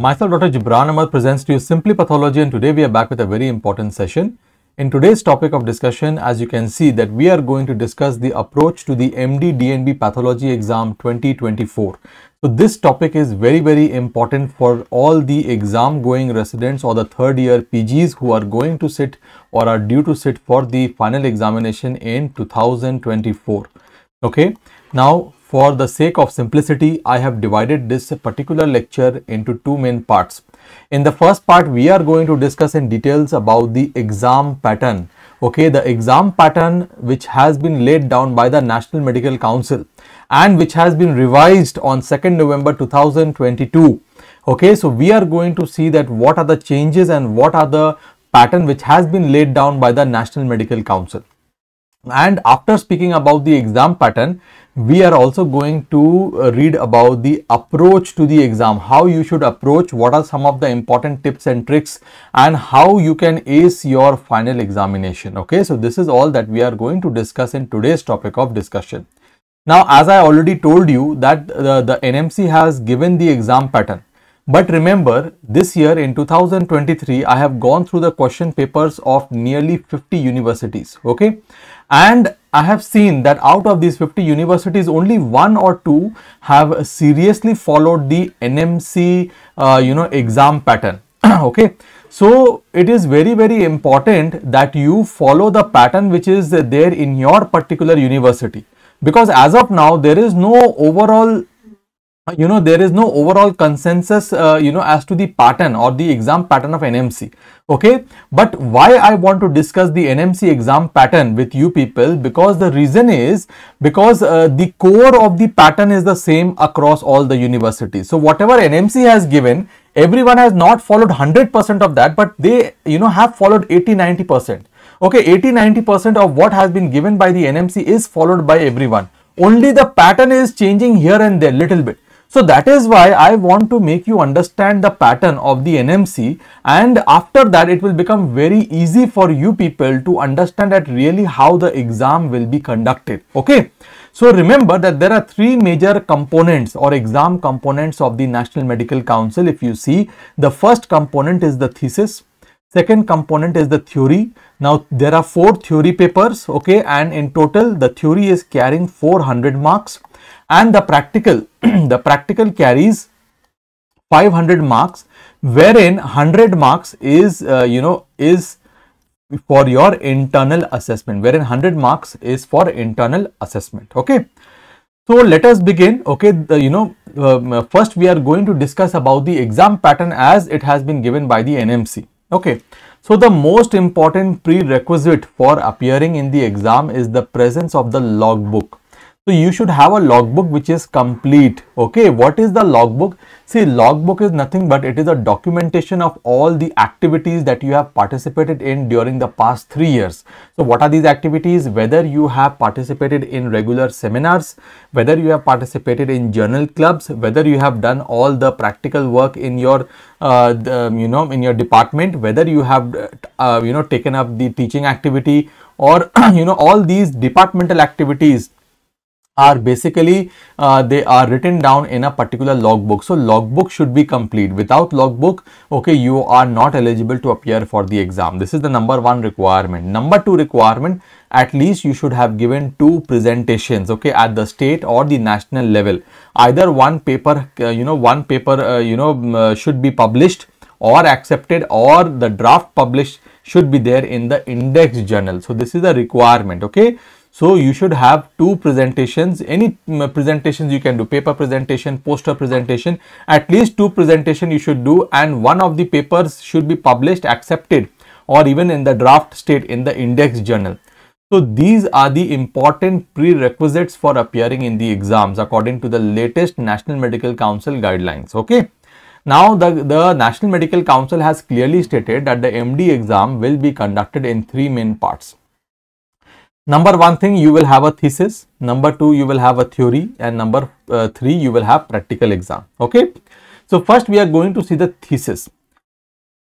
Myself, Dr. Jibran Ahmed presents to you Simply Pathology and today we are back with a very important session. In today's topic of discussion, as you can see that we are going to discuss the approach to the MD DNB Pathology Exam 2024. So this topic is very very important for all the exam going residents or the third year PGs who are going to sit or are due to sit for the final examination in 2024. Okay. Now for the sake of simplicity, I have divided this particular lecture into two main parts. In the first part, we are going to discuss in details about the exam pattern. Okay, the exam pattern which has been laid down by the National Medical Council and which has been revised on 2nd November 2022. Okay, so we are going to see that what are the changes and what are the pattern which has been laid down by the National Medical Council. And after speaking about the exam pattern, we are also going to uh, read about the approach to the exam how you should approach what are some of the important tips and tricks and how you can ace your final examination. Okay so this is all that we are going to discuss in today's topic of discussion. Now as i already told you that the, the nmc has given the exam pattern. But remember this year in 2023 i have gone through the question papers of nearly 50 universities. Okay and I have seen that out of these 50 universities, only one or two have seriously followed the NMC, uh, you know, exam pattern. okay. So it is very, very important that you follow the pattern which is there in your particular university. Because as of now, there is no overall you know there is no overall consensus uh, you know as to the pattern or the exam pattern of nmc okay? But why i want to discuss the nmc exam pattern with you people? Because the reason is because uh, the core of the pattern is the same across all the universities. So whatever nmc has given everyone has not followed 100% of that but they you know have followed 80 90% okay? 80 90% of what has been given by the nmc is followed by everyone. Only the pattern is changing here and there little bit so that is why I want to make you understand the pattern of the NMC and after that it will become very easy for you people to understand that really how the exam will be conducted. Okay. So remember that there are three major components or exam components of the National Medical Council. If you see the first component is the thesis. Second component is the theory. Now there are four theory papers okay and in total the theory is carrying 400 marks and the practical the practical carries 500 marks wherein 100 marks is uh, you know is for your internal assessment wherein 100 marks is for internal assessment okay? So let us begin okay? The, you know um, first we are going to discuss about the exam pattern as it has been given by the nmc okay? So the most important prerequisite for appearing in the exam is the presence of the logbook so you should have a logbook which is complete. Okay, what is the logbook? See, logbook is nothing but it is a documentation of all the activities that you have participated in during the past three years. So what are these activities? Whether you have participated in regular seminars, whether you have participated in journal clubs, whether you have done all the practical work in your, uh, the, you know, in your department, whether you have, uh, you know, taken up the teaching activity or, you know, all these departmental activities are basically uh, they are written down in a particular logbook. So logbook should be complete. Without logbook okay you are not eligible to appear for the exam. This is the number one requirement. Number two requirement at least you should have given two presentations okay at the state or the national level. Either one paper uh, you know one paper uh, you know uh, should be published or accepted or the draft published should be there in the index journal. So this is a requirement okay so you should have two presentations, any mm, presentations you can do, paper presentation, poster presentation, at least two presentation you should do and one of the papers should be published, accepted or even in the draft state in the index journal. So these are the important prerequisites for appearing in the exams according to the latest National Medical Council guidelines. Okay. Now the, the National Medical Council has clearly stated that the MD exam will be conducted in three main parts number one thing you will have a thesis. Number two you will have a theory. And number uh, three you will have practical exam. Okay? So first we are going to see the thesis.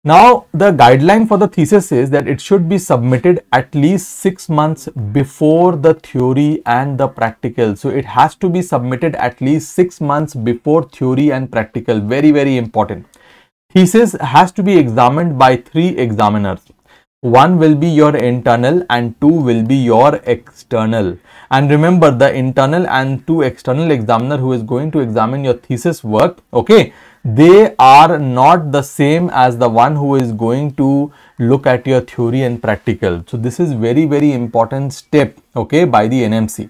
Now the guideline for the thesis is that it should be submitted at least six months before the theory and the practical. So it has to be submitted at least six months before theory and practical. Very very important. Thesis has to be examined by three examiners one will be your internal and two will be your external. And remember the internal and two external examiner who is going to examine your thesis work okay they are not the same as the one who is going to look at your theory and practical. So this is very very important step okay by the nmc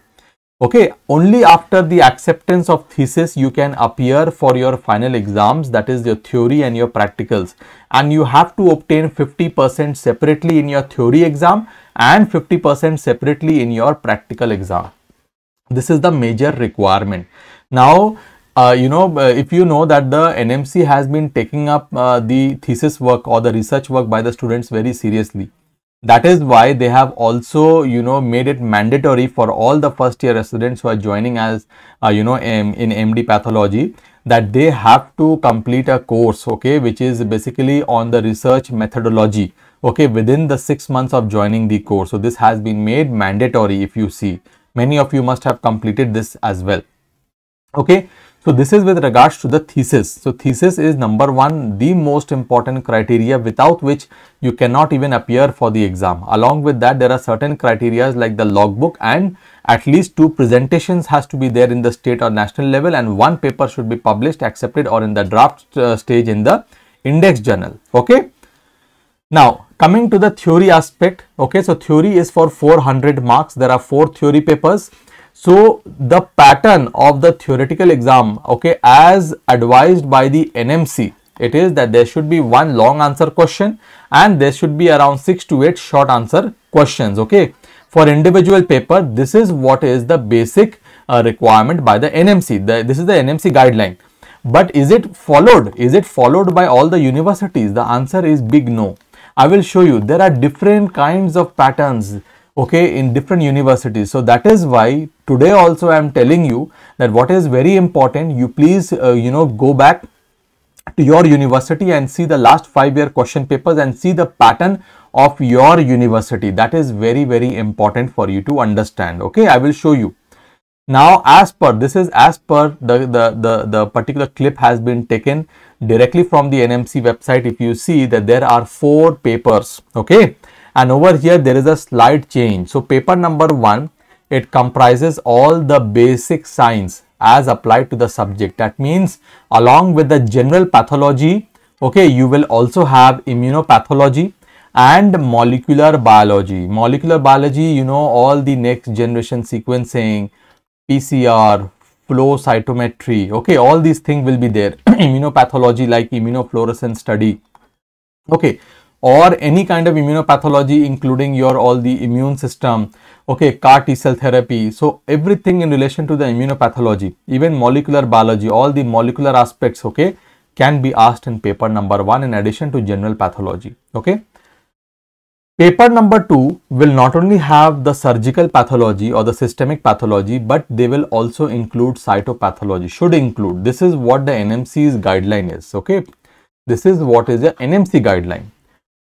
okay only after the acceptance of thesis you can appear for your final exams that is your theory and your practicals. And you have to obtain 50% separately in your theory exam and 50% separately in your practical exam. This is the major requirement. Now uh, you know uh, if you know that the nmc has been taking up uh, the thesis work or the research work by the students very seriously that is why they have also you know made it mandatory for all the first year residents who are joining as uh, you know in, in md pathology that they have to complete a course okay which is basically on the research methodology okay within the six months of joining the course. So this has been made mandatory if you see. Many of you must have completed this as well. Okay so this is with regards to the thesis. So thesis is number one, the most important criteria without which you cannot even appear for the exam. Along with that, there are certain criteria like the logbook and at least two presentations has to be there in the state or national level and one paper should be published, accepted or in the draft uh, stage in the index journal. Okay. Now coming to the theory aspect. Okay. So theory is for 400 marks. There are four theory papers so the pattern of the theoretical exam, okay, as advised by the NMC, it is that there should be one long answer question and there should be around 6 to 8 short answer questions, okay. For individual paper, this is what is the basic uh, requirement by the NMC. The, this is the NMC guideline. But is it followed? Is it followed by all the universities? The answer is big no. I will show you. There are different kinds of patterns okay in different universities. So that is why today also i am telling you that what is very important you please uh, you know go back to your university and see the last five year question papers and see the pattern of your university. That is very very important for you to understand. Okay i will show you. Now as per this is as per the the the, the particular clip has been taken directly from the nmc website. If you see that there are four papers okay and over here there is a slight change. So paper number one, it comprises all the basic science as applied to the subject. That means along with the general pathology, okay, you will also have immunopathology and molecular biology. Molecular biology, you know, all the next generation sequencing, PCR, flow cytometry, okay, all these things will be there. Immunopathology like immunofluorescence study. Okay, or any kind of immunopathology including your all the immune system okay car t cell therapy. So everything in relation to the immunopathology even molecular biology all the molecular aspects okay can be asked in paper number 1 in addition to general pathology okay. Paper number 2 will not only have the surgical pathology or the systemic pathology but they will also include cytopathology should include. This is what the nmc's guideline is okay. This is what is the nmc guideline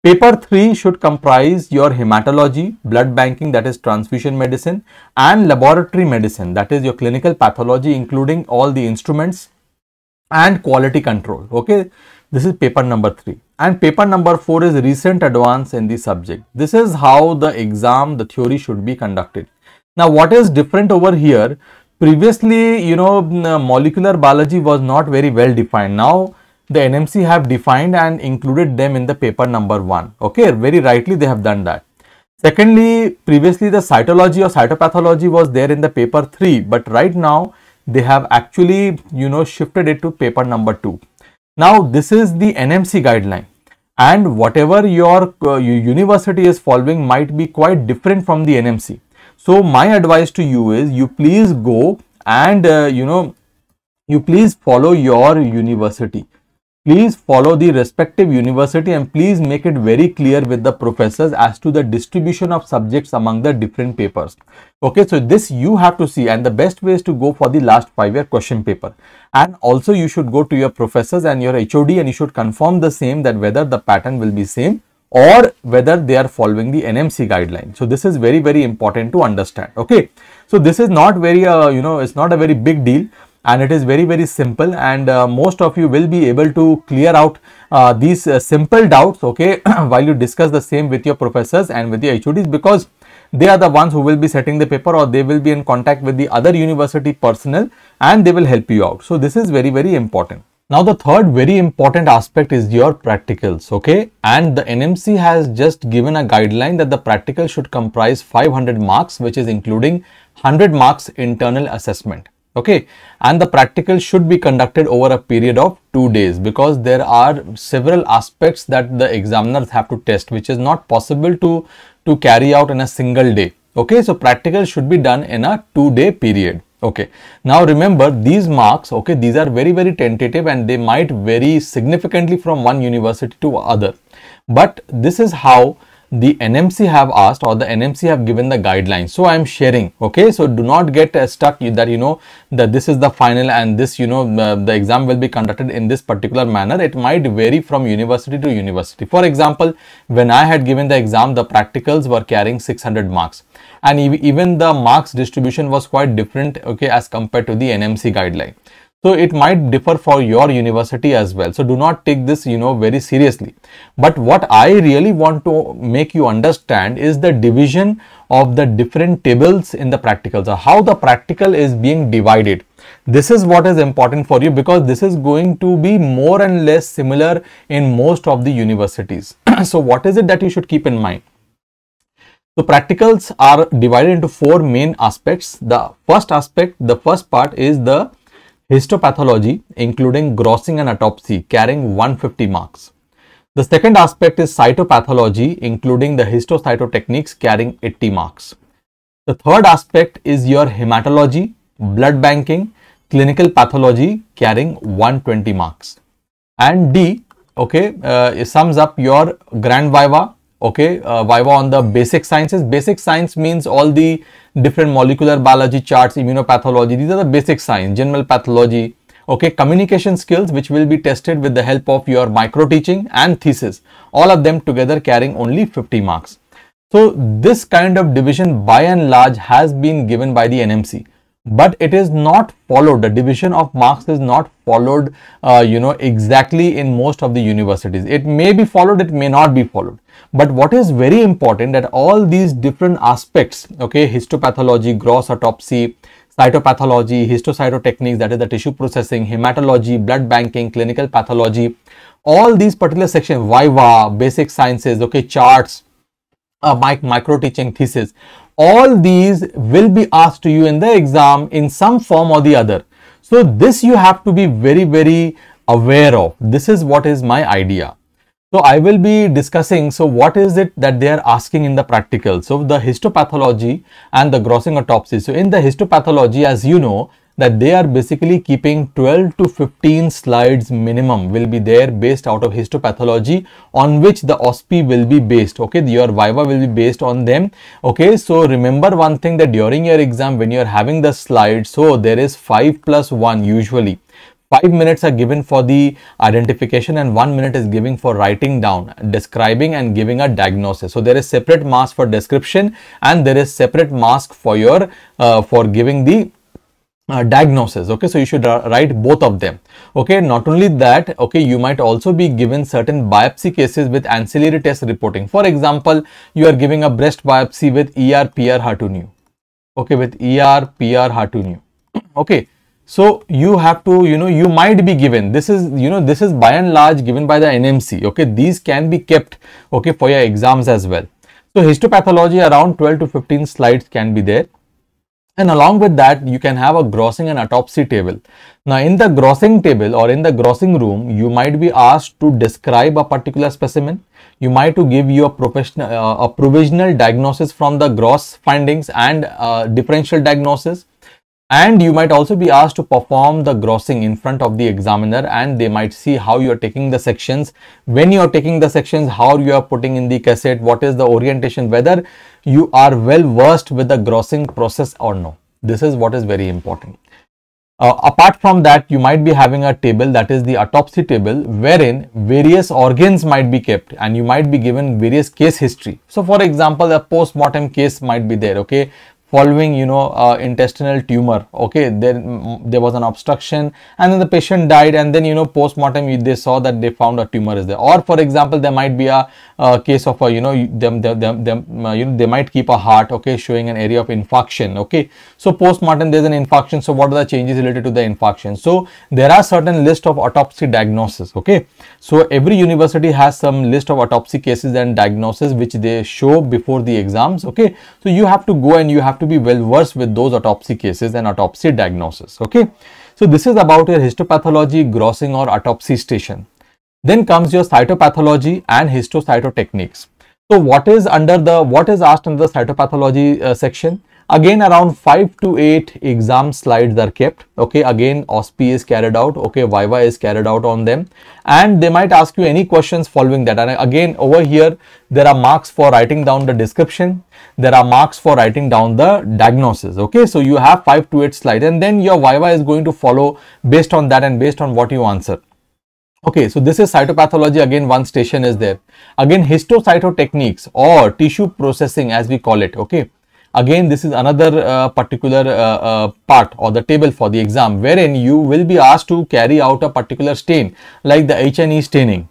Paper 3 should comprise your hematology, blood banking that is transfusion medicine and laboratory medicine that is your clinical pathology including all the instruments and quality control. Okay, this is paper number 3 and paper number 4 is recent advance in the subject. This is how the exam, the theory should be conducted. Now what is different over here? Previously, you know, molecular biology was not very well defined. Now the NMC have defined and included them in the paper number 1. Okay, very rightly they have done that. Secondly, previously the cytology or cytopathology was there in the paper 3, but right now they have actually, you know, shifted it to paper number 2. Now, this is the NMC guideline and whatever your uh, university is following might be quite different from the NMC. So, my advice to you is you please go and, uh, you know, you please follow your university please follow the respective university and please make it very clear with the professors as to the distribution of subjects among the different papers. Okay so this you have to see and the best way is to go for the last five year question paper. And also you should go to your professors and your hod and you should confirm the same that whether the pattern will be same or whether they are following the nmc guideline. So this is very very important to understand. Okay so this is not very uh, you know it's not a very big deal and it is very very simple and uh, most of you will be able to clear out uh, these uh, simple doubts okay while you discuss the same with your professors and with the HODs because they are the ones who will be setting the paper or they will be in contact with the other university personnel and they will help you out. So this is very very important. Now the third very important aspect is your practicals, okay? And the NMC has just given a guideline that the practical should comprise 500 marks which is including 100 marks internal assessment okay and the practical should be conducted over a period of two days because there are several aspects that the examiners have to test which is not possible to to carry out in a single day. Okay so practical should be done in a two day period. Okay now remember these marks okay these are very very tentative and they might vary significantly from one university to other. But this is how the NMC have asked or the NMC have given the guidelines. So I am sharing. Okay. So do not get uh, stuck that you know that this is the final and this you know uh, the exam will be conducted in this particular manner. It might vary from university to university. For example, when I had given the exam, the practicals were carrying 600 marks and even the marks distribution was quite different okay as compared to the NMC guideline. So it might differ for your university as well. So do not take this, you know, very seriously. But what I really want to make you understand is the division of the different tables in the practicals or how the practical is being divided. This is what is important for you because this is going to be more and less similar in most of the universities. so what is it that you should keep in mind? So practicals are divided into four main aspects. The first aspect, the first part is the histopathology including grossing and autopsy carrying 150 marks. The second aspect is cytopathology including the histocytotechniques carrying 80 marks. The third aspect is your hematology, blood banking, clinical pathology carrying 120 marks. And D, okay, uh, sums up your grand viva okay uh, viva on the basic sciences basic science means all the different molecular biology charts immunopathology these are the basic science general pathology okay communication skills which will be tested with the help of your micro teaching and thesis all of them together carrying only 50 marks. So this kind of division by and large has been given by the nmc but it is not followed. The division of marks is not followed uh, you know exactly in most of the universities. It may be followed it may not be followed. But what is very important that all these different aspects okay histopathology gross autopsy cytopathology histocytotechniques that is the tissue processing hematology blood banking clinical pathology all these particular sections viva basic sciences okay charts uh, mic micro teaching thesis all these will be asked to you in the exam in some form or the other. So this you have to be very, very aware of. This is what is my idea. So I will be discussing, so what is it that they are asking in the practical? So the histopathology and the grossing autopsy. So in the histopathology, as you know, that they are basically keeping 12 to 15 slides minimum will be there based out of histopathology on which the OSPE will be based. Okay, your Viva will be based on them. Okay, so remember one thing that during your exam when you are having the slide, so there is 5 plus 1 usually. 5 minutes are given for the identification and 1 minute is giving for writing down, describing and giving a diagnosis. So there is separate mask for description and there is separate mask for your, uh, for giving the uh, diagnosis okay? So you should write both of them okay? Not only that okay you might also be given certain biopsy cases with ancillary test reporting. For example you are giving a breast biopsy with er pr HER2/neu okay? With er pr HER2/neu okay? So you have to you know you might be given this is you know this is by and large given by the nmc okay? These can be kept okay for your exams as well. So histopathology around 12 to 15 slides can be there and along with that, you can have a grossing and autopsy table. Now, in the grossing table or in the grossing room, you might be asked to describe a particular specimen. You might to give you a professional, uh, a provisional diagnosis from the gross findings and uh, differential diagnosis and you might also be asked to perform the grossing in front of the examiner and they might see how you are taking the sections. When you are taking the sections how you are putting in the cassette what is the orientation whether you are well versed with the grossing process or no. This is what is very important. Uh, apart from that, you might be having a table that is the autopsy table wherein various organs might be kept and you might be given various case history. So, for example, a post-mortem case might be there, okay, following you know uh, intestinal tumor okay? Then there was an obstruction and then the patient died and then you know post-mortem they saw that they found a tumor is there. Or for example there might be a, a case of a you know them, them, them, them uh, you know they might keep a heart okay showing an area of infarction okay. So post-mortem there's an infarction. So what are the changes related to the infarction? So there are certain list of autopsy diagnosis okay. So every university has some list of autopsy cases and diagnosis which they show before the exams okay. So you have to go and you have to be well versed with those autopsy cases and autopsy diagnosis okay. So this is about your histopathology grossing or autopsy station then comes your cytopathology and histocytotechniques. So what is under the what is asked under the cytopathology uh, section? Again around 5 to 8 exam slides are kept. Okay again OSPE is carried out. Okay viva is carried out on them. And they might ask you any questions following that. And again over here there are marks for writing down the description. There are marks for writing down the diagnosis. Okay so you have 5 to 8 slides. And then your viva is going to follow based on that and based on what you answer Okay, so this is cytopathology. Again, one station is there. Again, histocytotechniques or tissue processing as we call it. Okay, Again, this is another uh, particular uh, uh, part or the table for the exam wherein you will be asked to carry out a particular stain like the H&E staining.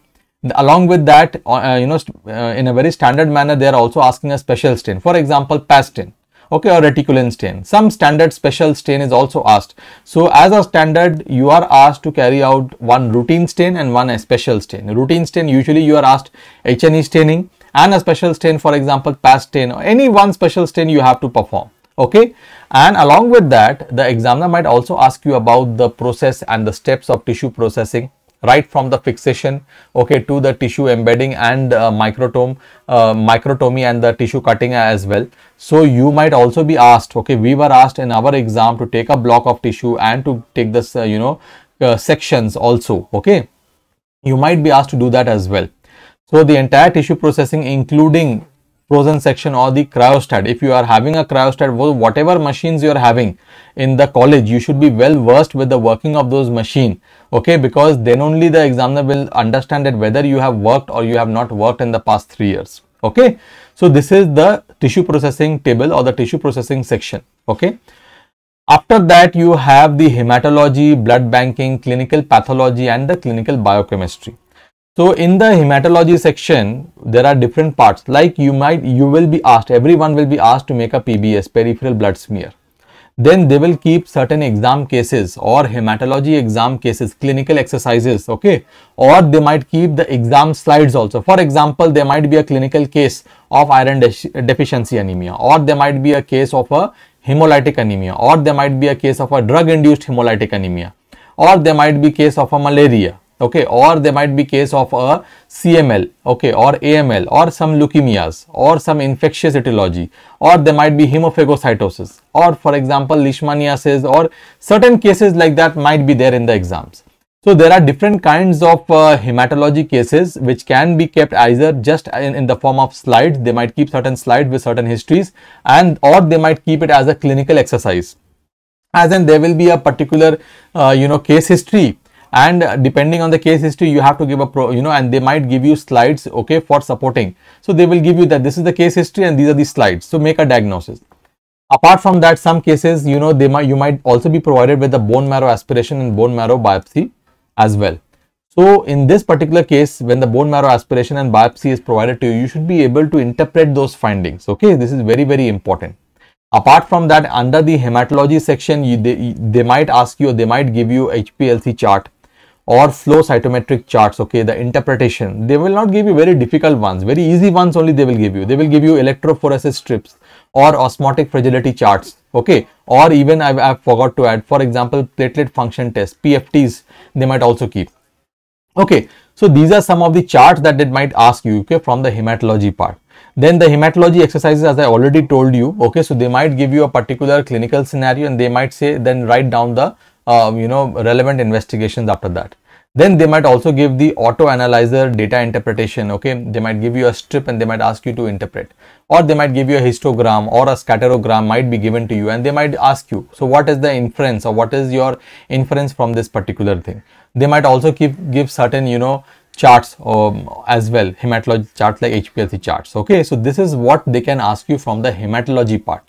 Along with that, uh, you know, uh, in a very standard manner, they are also asking a special stain. For example, PAS stain okay or reticulin stain. Some standard special stain is also asked. So as a standard you are asked to carry out one routine stain and one special stain. Routine stain usually you are asked H&E staining and a special stain for example PAS stain or any one special stain you have to perform. Okay? And along with that the examiner might also ask you about the process and the steps of tissue processing right from the fixation okay to the tissue embedding and uh, microtome uh, microtomy and the tissue cutting as well. So you might also be asked okay we were asked in our exam to take a block of tissue and to take this uh, you know uh, sections also okay? You might be asked to do that as well. So the entire tissue processing including frozen section or the cryostat. If you are having a cryostat, whatever machines you are having in the college, you should be well versed with the working of those machine. Okay, because then only the examiner will understand that whether you have worked or you have not worked in the past three years. Okay, so this is the tissue processing table or the tissue processing section. Okay. After that, you have the hematology, blood banking, clinical pathology and the clinical biochemistry. So in the hematology section, there are different parts like you might, you will be asked, everyone will be asked to make a PBS, peripheral blood smear. Then they will keep certain exam cases or hematology exam cases, clinical exercises, okay. Or they might keep the exam slides also. For example, there might be a clinical case of iron de deficiency anemia or there might be a case of a hemolytic anemia or there might be a case of a drug induced hemolytic anemia or there might be case of a malaria okay or there might be case of a cml okay or aml or some leukemias or some infectious etiology or there might be hemophagocytosis or for example leishmaniasis or certain cases like that might be there in the exams so there are different kinds of uh, hematology cases which can be kept either just in, in, the form of slides. They might keep certain slides with certain histories and or they might keep it as a clinical exercise. As in there will be a particular uh, you know case history and depending on the case history you have to give a pro you know and they might give you slides okay for supporting. So they will give you that this is the case history and these are the slides. So make a diagnosis. Apart from that some cases you know they might you might also be provided with a bone marrow aspiration and bone marrow biopsy as well. So in this particular case when the bone marrow aspiration and biopsy is provided to you you should be able to interpret those findings okay? This is very very important. Apart from that under the hematology section you, they, they might ask you they might give you hplc chart or flow cytometric charts okay the interpretation they will not give you very difficult ones very easy ones only they will give you. They will give you electrophoresis strips or osmotic fragility charts okay or even I, I forgot to add for example platelet function test pfts they might also keep. Okay so these are some of the charts that they might ask you okay from the hematology part. Then the hematology exercises as i already told you okay so they might give you a particular clinical scenario and they might say then write down the um, you know relevant investigations after that then they might also give the auto analyzer data interpretation okay? They might give you a strip and they might ask you to interpret. Or they might give you a histogram or a scatterogram might be given to you and they might ask you so what is the inference or what is your inference from this particular thing? They might also give give certain you know charts um, as well hematology charts like hplc charts okay? So this is what they can ask you from the hematology part.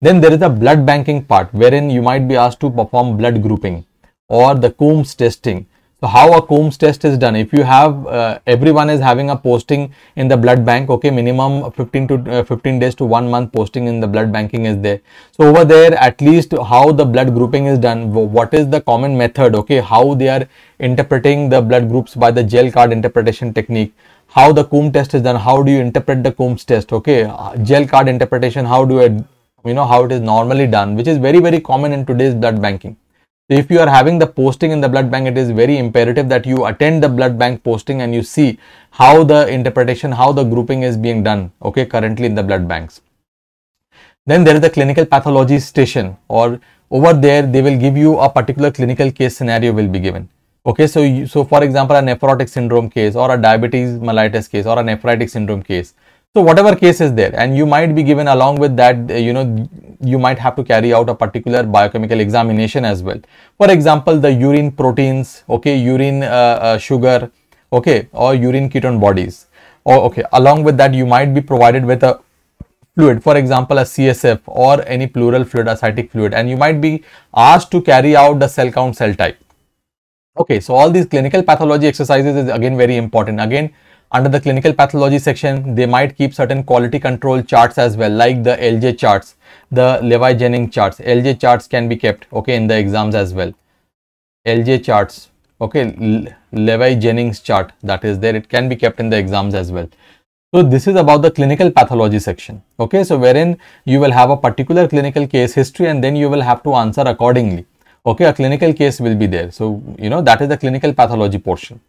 Then there is a blood banking part wherein you might be asked to perform blood grouping or the Coombs testing so how a Coombs test is done? If you have uh, everyone is having a posting in the blood bank, okay, minimum 15 to uh, 15 days to one month posting in the blood banking is there. So over there, at least how the blood grouping is done, what is the common method, okay, how they are interpreting the blood groups by the gel card interpretation technique, how the Coombs test is done, how do you interpret the Coombs test, okay, gel card interpretation, how do it, you know, how it is normally done, which is very very common in today's blood banking if you are having the posting in the blood bank, it is very imperative that you attend the blood bank posting and you see how the interpretation, how the grouping is being done, okay, currently in the blood banks. Then there is the clinical pathology station or over there they will give you a particular clinical case scenario will be given. Okay, so you, so for example, a nephrotic syndrome case or a diabetes mellitus case or a nephritic syndrome case so whatever case is there and you might be given along with that, you know, you might have to carry out a particular biochemical examination as well. For example, the urine proteins, okay, urine uh, uh, sugar, okay, or urine ketone bodies. Or okay, along with that, you might be provided with a fluid, for example, a CSF or any pleural fluid, ascitic fluid, and you might be asked to carry out the cell count cell type. Okay, so all these clinical pathology exercises is again very important. Again, under the clinical pathology section, they might keep certain quality control charts as well, like the LJ charts, the Levey-Jennings charts. LJ charts can be kept, okay, in the exams as well. LJ charts, okay, Levey-Jennings chart that is there, it can be kept in the exams as well. So this is about the clinical pathology section. Okay, so wherein you will have a particular clinical case history and then you will have to answer accordingly. Okay, a clinical case will be there. So, you know, that is the clinical pathology portion.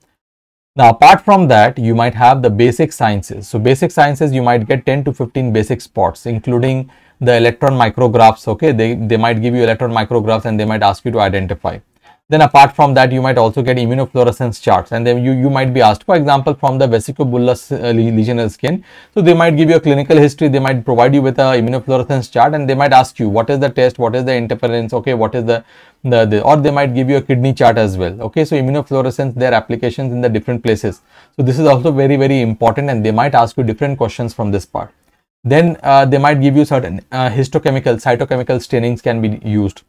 Now, apart from that, you might have the basic sciences. So, basic sciences, you might get 10 to 15 basic spots, including the electron micrographs. Okay, they, they might give you electron micrographs and they might ask you to identify. Then apart from that, you might also get immunofluorescence charts and then you, you might be asked, for example, from the vesicobullous uh, legionella skin. So they might give you a clinical history, they might provide you with a immunofluorescence chart and they might ask you what is the test, what is the interference, okay, what is the, the, the or they might give you a kidney chart as well. Okay, so immunofluorescence, their applications in the different places. So this is also very, very important and they might ask you different questions from this part. Then uh, they might give you certain uh, histochemical, cytochemical stainings can be used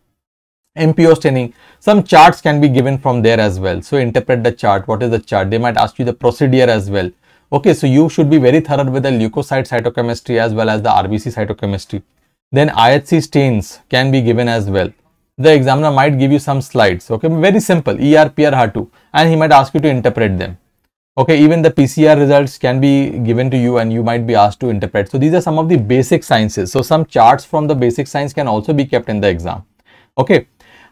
MPO staining, some charts can be given from there as well. So interpret the chart. What is the chart? They might ask you the procedure as well. Okay, so you should be very thorough with the leukocyte cytochemistry as well as the RBC cytochemistry. Then IHC stains can be given as well. The examiner might give you some slides. Okay, very simple ER, PR, HER2 and he might ask you to interpret them. Okay, even the PCR results can be given to you and you might be asked to interpret. So these are some of the basic sciences. So some charts from the basic science can also be kept in the exam. Okay,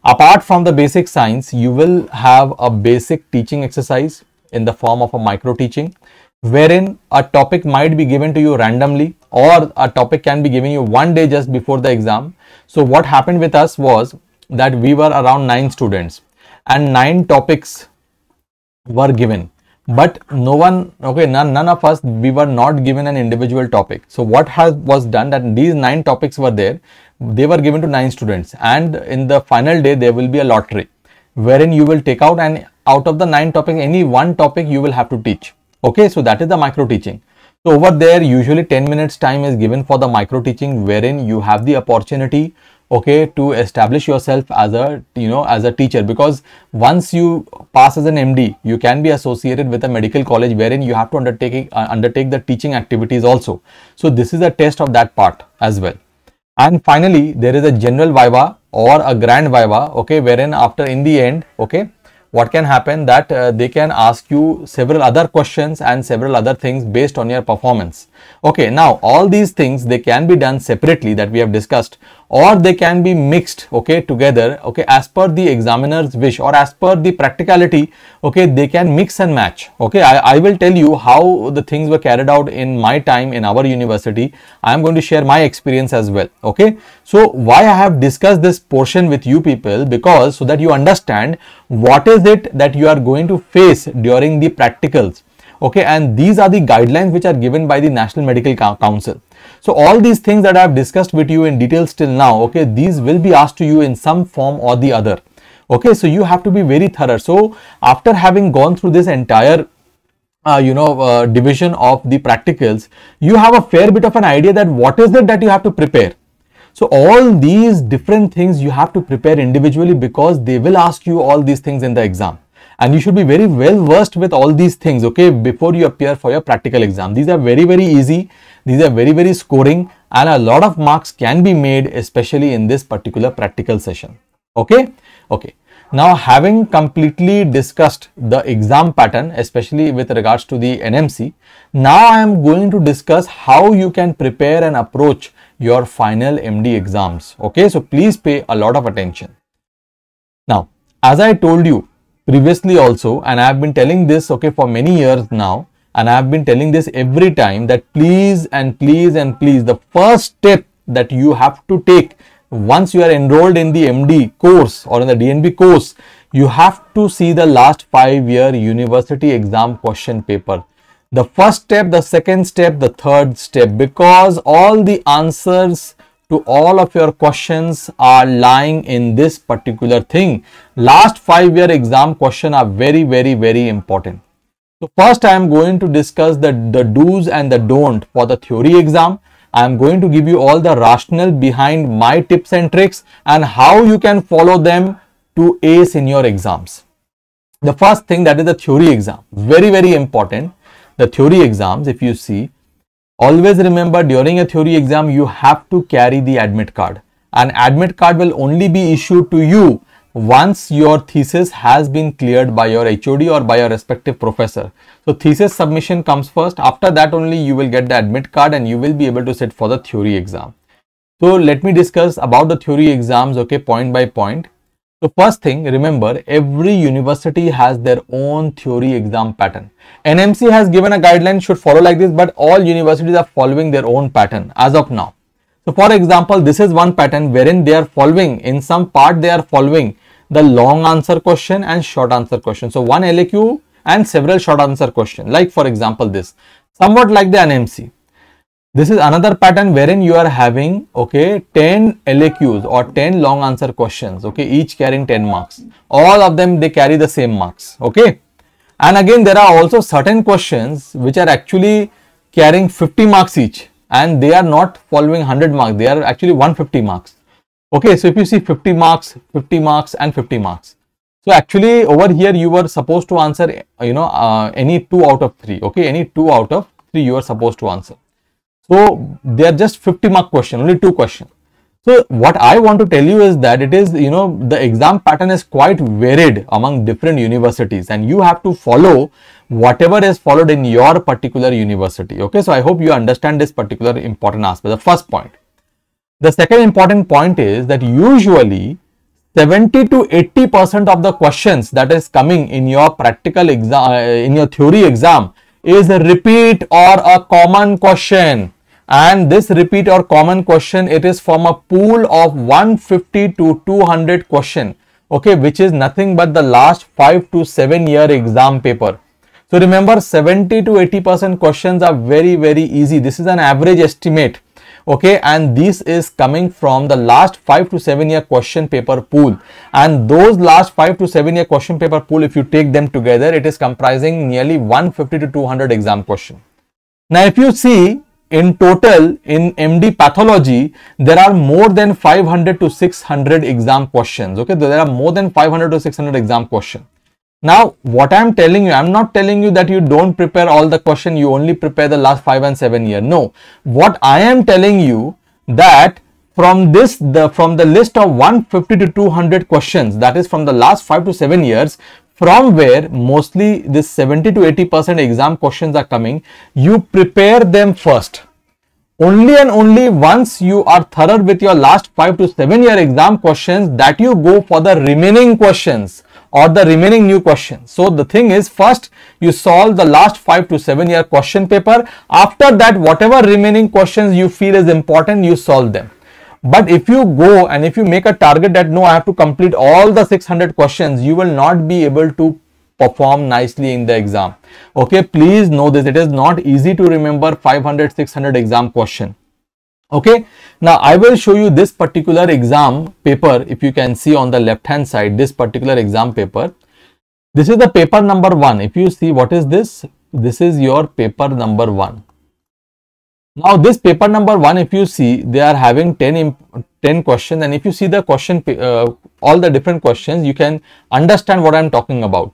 Apart from the basic science, you will have a basic teaching exercise in the form of a micro teaching wherein a topic might be given to you randomly or a topic can be given you one day just before the exam. So what happened with us was that we were around nine students. And nine topics were given. But no one okay none, none of us we were not given an individual topic. So what has was done that these nine topics were there they were given to nine students. And in the final day there will be a lottery wherein you will take out and out of the nine topics any one topic you will have to teach. Okay so that is the micro teaching. So over there usually 10 minutes time is given for the micro teaching wherein you have the opportunity okay to establish yourself as a you know as a teacher. Because once you pass as an md you can be associated with a medical college wherein you have to undertake uh, undertake the teaching activities also. So this is a test of that part as well. And finally there is a general viva or a grand viva okay wherein after in the end okay what can happen that uh, they can ask you several other questions and several other things based on your performance. Okay, now all these things they can be done separately that we have discussed or they can be mixed okay together okay as per the examiner's wish or as per the practicality okay they can mix and match. Okay I, I will tell you how the things were carried out in my time in our university. I am going to share my experience as well okay? So why I have discussed this portion with you people? Because so that you understand what is it that you are going to face during the practicals okay and these are the guidelines which are given by the National Medical Council so all these things that I have discussed with you in details till now, okay, these will be asked to you in some form or the other. Okay, so you have to be very thorough. So after having gone through this entire uh, you know uh, division of the practicals, you have a fair bit of an idea that what is it that you have to prepare. So all these different things you have to prepare individually because they will ask you all these things in the exam. And you should be very well versed with all these things, okay, before you appear for your practical exam. These are very, very easy. These are very, very scoring and a lot of marks can be made, especially in this particular practical session. Okay, okay. Now, having completely discussed the exam pattern, especially with regards to the NMC, now I am going to discuss how you can prepare and approach your final MD exams. Okay, so please pay a lot of attention. Now, as I told you previously also, and I have been telling this okay for many years now, and I have been telling this every time that please and please and please, the first step that you have to take once you are enrolled in the MD course or in the DNB course, you have to see the last five year university exam question paper. The first step, the second step, the third step because all the answers to all of your questions are lying in this particular thing. Last five year exam question are very, very, very important. So first I am going to discuss the, the do's and the don't for the theory exam. I am going to give you all the rationale behind my tips and tricks and how you can follow them to ace in your exams. The first thing that is the theory exam, very, very important the theory exams, if you see, always remember during a theory exam, you have to carry the admit card. An admit card will only be issued to you once your thesis has been cleared by your HOD or by your respective professor. So thesis submission comes first. After that only you will get the admit card and you will be able to sit for the theory exam. So let me discuss about the theory exams, okay, point by point. So first thing, remember every university has their own theory exam pattern. NMC has given a guideline should follow like this, but all universities are following their own pattern as of now. So for example, this is one pattern wherein they are following in some part they are following the long answer question and short answer question. So one LAQ and several short answer question like for example this somewhat like the NMC. This is another pattern wherein you are having, okay, 10 LAQs or 10 long answer questions, okay, each carrying 10 marks. All of them, they carry the same marks, okay. And again, there are also certain questions which are actually carrying 50 marks each and they are not following 100 marks. They are actually 150 marks. Okay, so if you see 50 marks, 50 marks and 50 marks. So actually over here you were supposed to answer, you know, uh, any two out of three, okay, any two out of three you are supposed to answer. So they are just 50 mark question, only two questions. So what I want to tell you is that it is, you know, the exam pattern is quite varied among different universities and you have to follow whatever is followed in your particular university. Okay, so I hope you understand this particular important aspect. The first point. The second important point is that usually 70 to 80 percent of the questions that is coming in your practical exam, uh, in your theory exam is a repeat or a common question and this repeat or common question it is from a pool of 150 to 200 question okay which is nothing but the last 5 to 7 year exam paper. So remember 70 to 80 percent questions are very very easy. This is an average estimate okay and this is coming from the last 5 to 7 year question paper pool. And those last 5 to 7 year question paper pool if you take them together it is comprising nearly 150 to 200 exam question. Now if you see in total in MD pathology there are more than 500 to 600 exam questions okay there are more than 500 to 600 exam questions now, what I am telling you, I am not telling you that you don't prepare all the question, you only prepare the last 5 and 7 year. No, what I am telling you that from this, the from the list of 150 to 200 questions, that is from the last 5 to 7 years, from where mostly this 70 to 80% exam questions are coming, you prepare them first. Only and only once you are thorough with your last 5 to 7 year exam questions that you go for the remaining questions or the remaining new questions. So the thing is first you solve the last 5 to 7 year question paper. After that whatever remaining questions you feel is important you solve them. But if you go and if you make a target that no I have to complete all the 600 questions you will not be able to perform nicely in the exam. Okay please know this. It is not easy to remember 500 600 exam question. Okay now i will show you this particular exam paper if you can see on the left hand side this particular exam paper. This is the paper number one. If you see what is this? This is your paper number one. Now this paper number 1 if you see they are having 10, 10 questions. And if you see the question uh, all the different questions you can understand what I am talking about.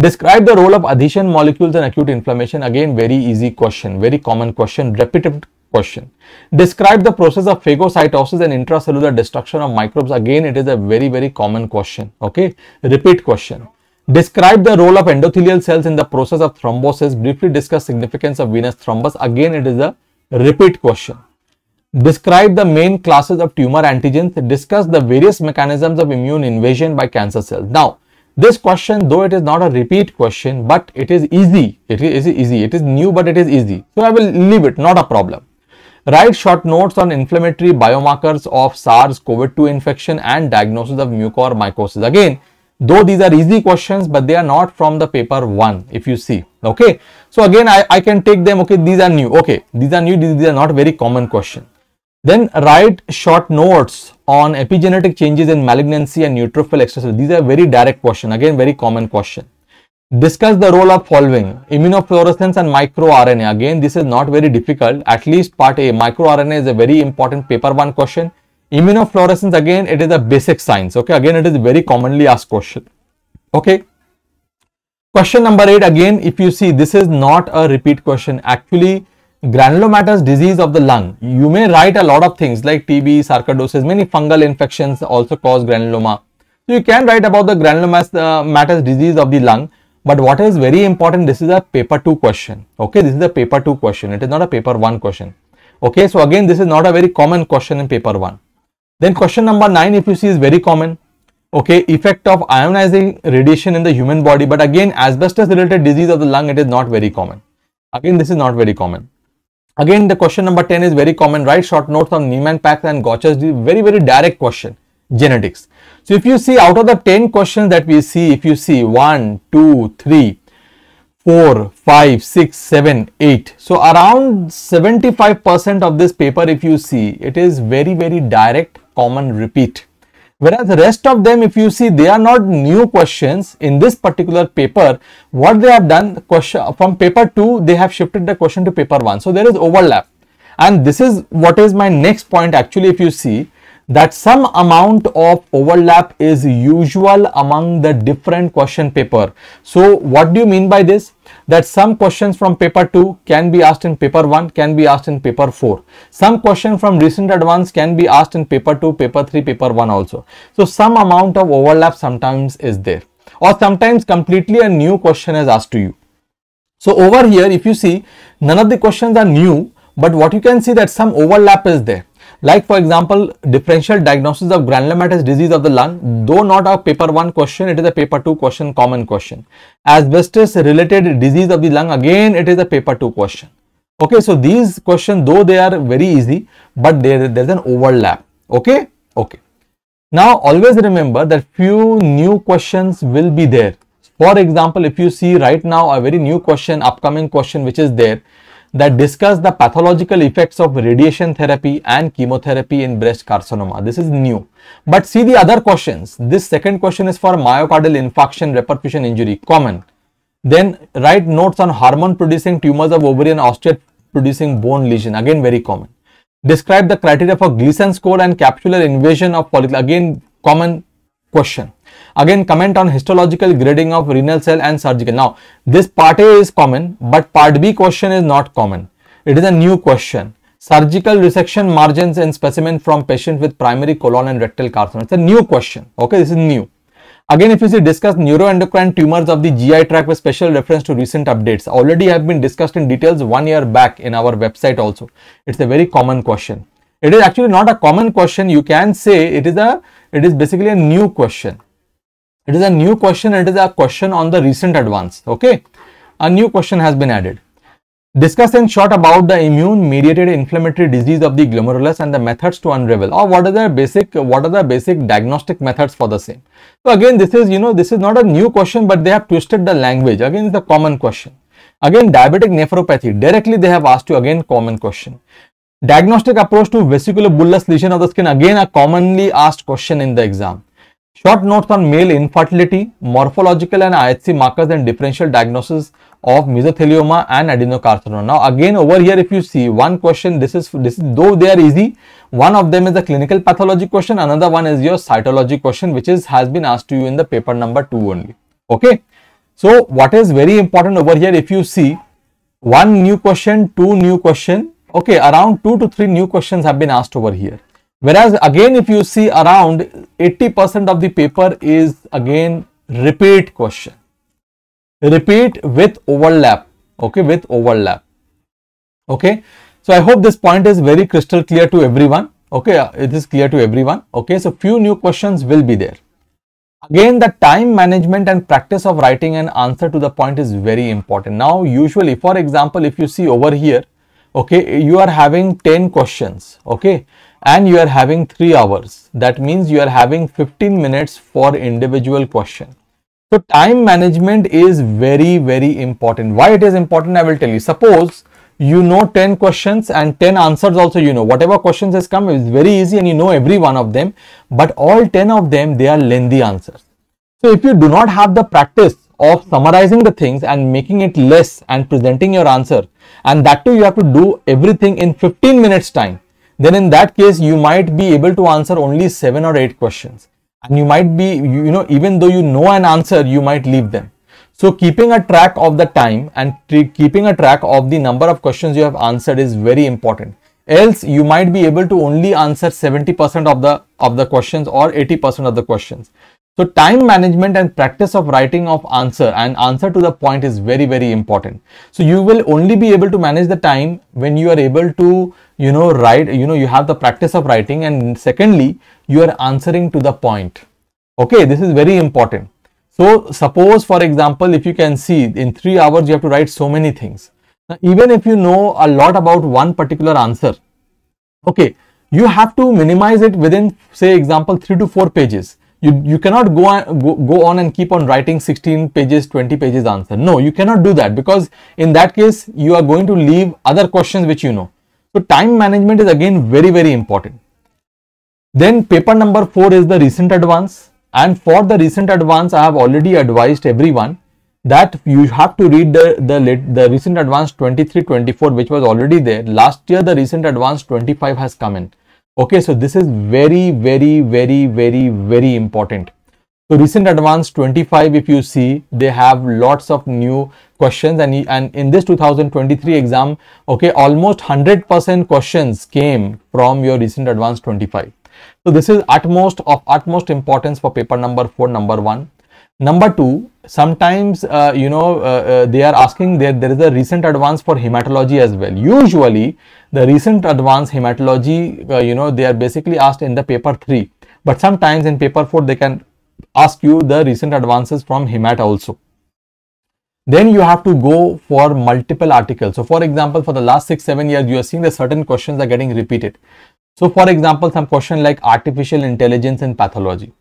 Describe the role of adhesion molecules in acute inflammation again very easy question very common question repetitive question. Describe the process of phagocytosis and intracellular destruction of microbes again it is a very very common question okay repeat question. Describe the role of endothelial cells in the process of thrombosis briefly discuss significance of venous thrombus again it is a repeat question. Describe the main classes of tumor antigens. Discuss the various mechanisms of immune evasion by cancer cells. Now, this question, though it is not a repeat question, but it is easy. It is easy. It is new, but it is easy. So, I will leave it, not a problem. Write short notes on inflammatory biomarkers of SARS-CoV-2 infection and diagnosis of mucormycosis. Again, though these are easy questions but they are not from the paper one if you see okay so again I, I can take them okay these are new okay these are new these, these are not very common question then write short notes on epigenetic changes in malignancy and neutrophil extracellular these are very direct question again very common question. Discuss the role of following immunofluorescence and microRNA. Again this is not very difficult. At least part A microRNA is a very important paper one question. Immunofluorescence again it is a basic science okay? Again it is very commonly asked question okay? Question number 8 again if you see this is not a repeat question. Actually granulomatous disease of the lung you may write a lot of things like tb sarcoidosis many fungal infections also cause granuloma so you can write about the granulomatous disease of the lung but what is very important this is a paper 2 question okay this is a paper 2 question it is not a paper 1 question okay so again this is not a very common question in paper 1 then question number 9 if you see is very common. Okay, effect of ionizing radiation in the human body but again asbestos related disease of the lung it is not very common. Again this is not very common. Again the question number 10 is very common. Write short notes on Niemann-Pick and Gaucher's very very direct question genetics. So if you see out of the 10 questions that we see if you see 1, 2, 3, 4, 5, 6, 7, 8. So around 75% of this paper if you see it is very very direct common repeat. Whereas the rest of them, if you see, they are not new questions in this particular paper. What they have done question from paper 2, they have shifted the question to paper 1. So there is overlap. And this is what is my next point actually if you see that some amount of overlap is usual among the different question paper. So what do you mean by this? That some questions from paper 2 can be asked in paper 1, can be asked in paper 4. Some question from recent advance can be asked in paper 2, paper 3, paper 1 also. So some amount of overlap sometimes is there or sometimes completely a new question is asked to you. So over here if you see none of the questions are new but what you can see that some overlap is there like for example, differential diagnosis of granulomatous disease of the lung, though not a paper 1 question, it is a paper 2 question, common question. Asbestos related disease of the lung, again it is a paper 2 question. Okay, so these questions, though they are very easy, but there, there's an overlap. Okay, okay. Now always remember that few new questions will be there. For example, if you see right now a very new question, upcoming question which is there, that discuss the pathological effects of radiation therapy and chemotherapy in breast carcinoma. This is new. But see the other questions. This second question is for myocardial infarction, reperfusion injury, common. Then write notes on hormone producing tumors of ovarian osteoid producing bone lesion, again very common. Describe the criteria for Gleason score and capsular invasion of follicle, again common question. Again, comment on histological grading of renal cell and surgical. Now, this part A is common, but part B question is not common. It is a new question. Surgical resection margins in specimen from patient with primary colon and rectal carcinoma. It's a new question. Okay, this is new. Again, if you see discuss neuroendocrine tumors of the GI tract with special reference to recent updates, already have been discussed in details one year back in our website also. It's a very common question. It is actually not a common question. You can say it is a, it is basically a new question. It is a new question. It is a question on the recent advance. Okay. A new question has been added. Discuss in short about the immune mediated inflammatory disease of the glomerulus and the methods to unravel or what are the basic what are the basic diagnostic methods for the same. So again this is you know this is not a new question but they have twisted the language again it's a common question. Again diabetic nephropathy directly they have asked you again common question. Diagnostic approach to vesicular bullous lesion of the skin again a commonly asked question in the exam. Short notes on male infertility, morphological and IHC markers and differential diagnosis of mesothelioma and adenocarcinoma. Now again over here if you see one question this is this is though they are easy one of them is a clinical pathology question another one is your cytology question which is has been asked to you in the paper number 2 only. Okay? So what is very important over here if you see one new question two new question okay around two to three new questions have been asked over here Whereas again if you see around 80% of the paper is again repeat question. Repeat with overlap. Okay, with overlap. Okay. So I hope this point is very crystal clear to everyone. Okay, uh, it is clear to everyone. Okay, so few new questions will be there. Again, the time management and practice of writing an answer to the point is very important. Now, usually, for example, if you see over here, okay, you are having 10 questions, okay, and you are having 3 hours. That means you are having 15 minutes for individual question. So time management is very, very important. Why it is important, I will tell you. Suppose you know 10 questions and 10 answers also you know. Whatever questions has come is very easy and you know every one of them. But all 10 of them, they are lengthy answers. So if you do not have the practice of summarizing the things and making it less and presenting your answer and that too you have to do everything in 15 minutes time then in that case you might be able to answer only 7 or 8 questions. And you might be you know even though you know an answer you might leave them. So keeping a track of the time and keeping a track of the number of questions you have answered is very important. Else you might be able to only answer 70% of the of the questions or 80% of the questions so time management and practice of writing of answer and answer to the point is very, very important. So you will only be able to manage the time when you are able to, you know, write, you know, you have the practice of writing and secondly, you are answering to the point. Okay, this is very important. So suppose for example, if you can see in three hours, you have to write so many things. Now, even if you know a lot about one particular answer, okay, you have to minimize it within say example three to four pages you, you cannot go on, go, go on and keep on writing 16 pages, 20 pages answer. No, you cannot do that because in that case, you are going to leave other questions which you know. So time management is again very, very important. Then paper number four is the recent advance. And for the recent advance, I have already advised everyone that you have to read the, the, the recent advance 23, 24, which was already there. Last year, the recent advance 25 has come in okay so this is very very very very very important. So recent advance 25 if you see they have lots of new questions and and in this 2023 exam okay almost 100% questions came from your recent advance 25 so this is utmost of utmost importance for paper number 4 number 1 number 2 sometimes uh, you know uh, uh, they are asking there there is a recent advance for hematology as well. Usually the recent advance hematology uh, you know they are basically asked in the paper 3 but sometimes in paper 4 they can ask you the recent advances from hemat also. Then you have to go for multiple articles. So for example for the last 6 7 years you are seeing that certain questions are getting repeated. So for example some question like artificial intelligence in pathology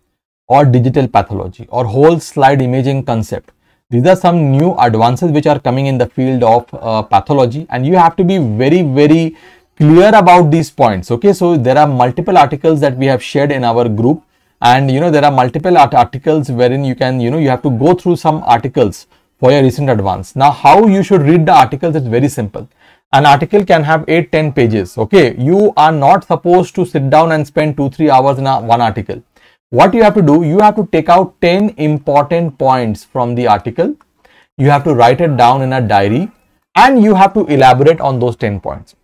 or digital pathology or whole slide imaging concept. These are some new advances which are coming in the field of uh, pathology and you have to be very, very clear about these points. Okay, so there are multiple articles that we have shared in our group and you know there are multiple art articles wherein you can you know you have to go through some articles for your recent advance. Now how you should read the articles is very simple. An article can have 8-10 pages. Okay, you are not supposed to sit down and spend 2-3 hours in a, one article what you have to do, you have to take out 10 important points from the article. You have to write it down in a diary and you have to elaborate on those 10 points.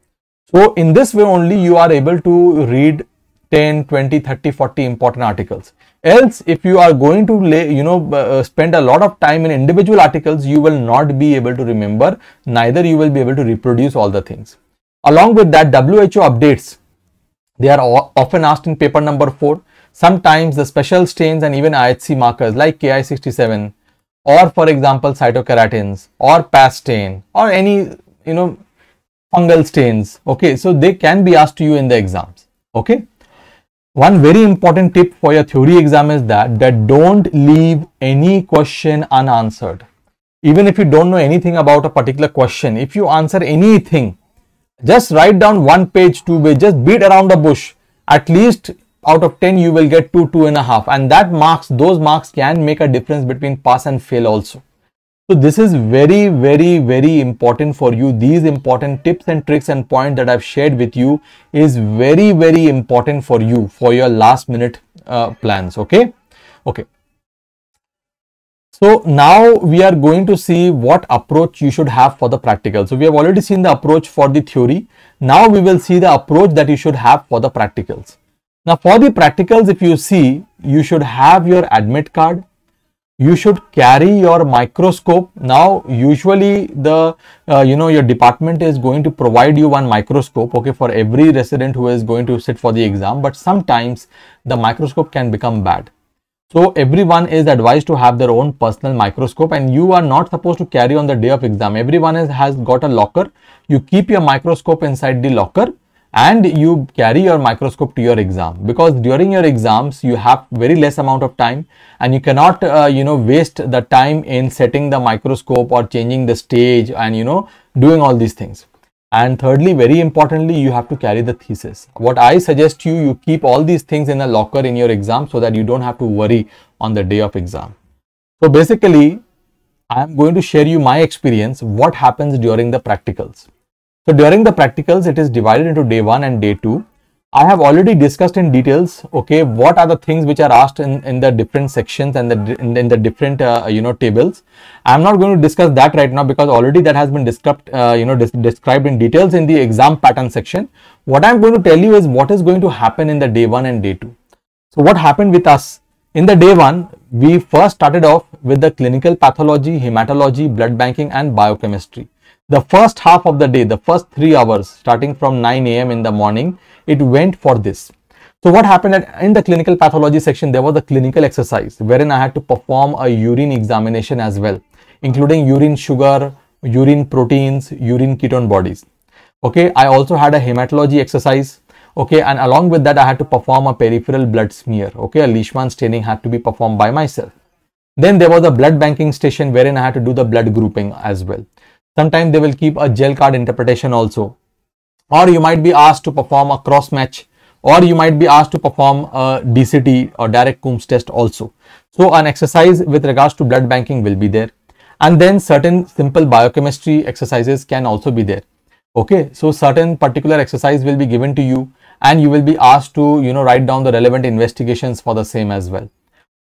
So in this way only you are able to read 10, 20, 30, 40 important articles. Else if you are going to lay, you know, uh, spend a lot of time in individual articles, you will not be able to remember, neither you will be able to reproduce all the things. Along with that WHO updates, they are often asked in paper number 4 Sometimes the special stains and even IHC markers like Ki67 or for example cytokeratins or PAS stain or any you know fungal stains okay? So they can be asked to you in the exams okay? One very important tip for your theory exam is that that don't leave any question unanswered. Even if you don't know anything about a particular question if you answer anything just write down one page two page just beat around the bush. At least out of 10 you will get 2 two and a half and that marks those marks can make a difference between pass and fail also so this is very very very important for you these important tips and tricks and points that i've shared with you is very very important for you for your last minute uh, plans okay okay so now we are going to see what approach you should have for the practical. So we have already seen the approach for the theory. Now we will see the approach that you should have for the practicals. Now for the practicals, if you see, you should have your admit card. You should carry your microscope. Now usually the, uh, you know, your department is going to provide you one microscope, okay, for every resident who is going to sit for the exam. But sometimes the microscope can become bad so everyone is advised to have their own personal microscope and you are not supposed to carry on the day of exam. Everyone is, has got a locker. You keep your microscope inside the locker and you carry your microscope to your exam. Because during your exams you have very less amount of time and you cannot uh, you know waste the time in setting the microscope or changing the stage and you know doing all these things. And thirdly very importantly you have to carry the thesis. What i suggest you you keep all these things in a locker in your exam so that you don't have to worry on the day of exam. So basically i am going to share you my experience what happens during the practicals so during the practicals it is divided into day 1 and day 2 I have already discussed in details, okay, what are the things which are asked in, in the different sections and the, in, in the different, uh, you know, tables. I'm not going to discuss that right now because already that has been described, uh, you know, described in details in the exam pattern section. What I'm going to tell you is what is going to happen in the day one and day two. So what happened with us? In the day one, we first started off with the clinical pathology, hematology, blood banking and biochemistry. The first half of the day, the first three hours starting from 9 a.m. in the morning, it went for this. So what happened at, in the clinical pathology section, there was a clinical exercise wherein I had to perform a urine examination as well, including urine sugar, urine proteins, urine ketone bodies. Okay, I also had a hematology exercise. Okay, and along with that, I had to perform a peripheral blood smear. Okay, a Leishman staining had to be performed by myself. Then there was a blood banking station wherein I had to do the blood grouping as well. Sometimes they will keep a gel card interpretation also. Or you might be asked to perform a cross match or you might be asked to perform a DCT or direct Coombs test also. So an exercise with regards to blood banking will be there. And then certain simple biochemistry exercises can also be there. Okay, so certain particular exercise will be given to you and you will be asked to, you know, write down the relevant investigations for the same as well.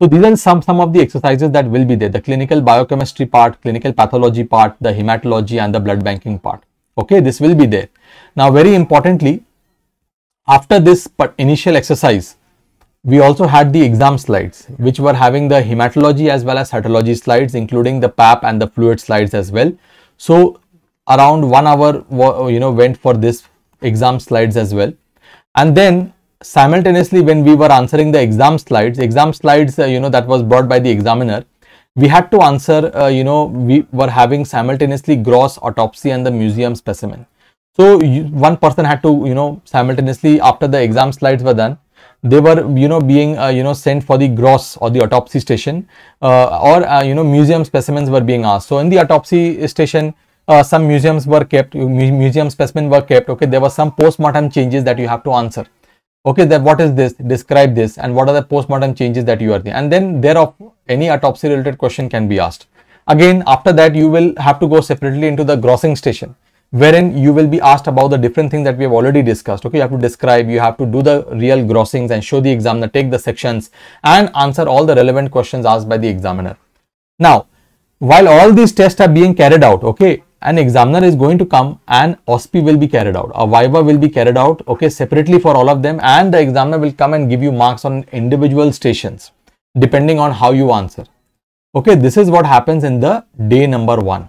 So these are some, some of the exercises that will be there, the clinical biochemistry part, clinical pathology part, the hematology and the blood banking part. Okay, this will be there. Now, very importantly, after this initial exercise, we also had the exam slides, which were having the hematology as well as cytology slides, including the PAP and the fluid slides as well. So around one hour, you know, went for this exam slides as well. And then simultaneously when we were answering the exam slides exam slides uh, you know that was brought by the examiner we had to answer uh, you know we were having simultaneously gross autopsy and the museum specimen. So you, one person had to you know simultaneously after the exam slides were done they were you know being uh, you know sent for the gross or the autopsy station uh, or uh, you know museum specimens were being asked. So in the autopsy station uh, some museums were kept museum specimen were kept okay? There were some post-mortem changes that you have to answer okay that what is this? Describe this. And what are the postmortem changes that you are there and then thereof any autopsy related question can be asked. Again after that you will have to go separately into the grossing station wherein you will be asked about the different things that we have already discussed. Okay you have to describe you have to do the real grossings and show the examiner take the sections and answer all the relevant questions asked by the examiner. Now while all these tests are being carried out okay an examiner is going to come and OSPE will be carried out. A Viva will be carried out, okay, separately for all of them and the examiner will come and give you marks on individual stations depending on how you answer. Okay, this is what happens in the day number one.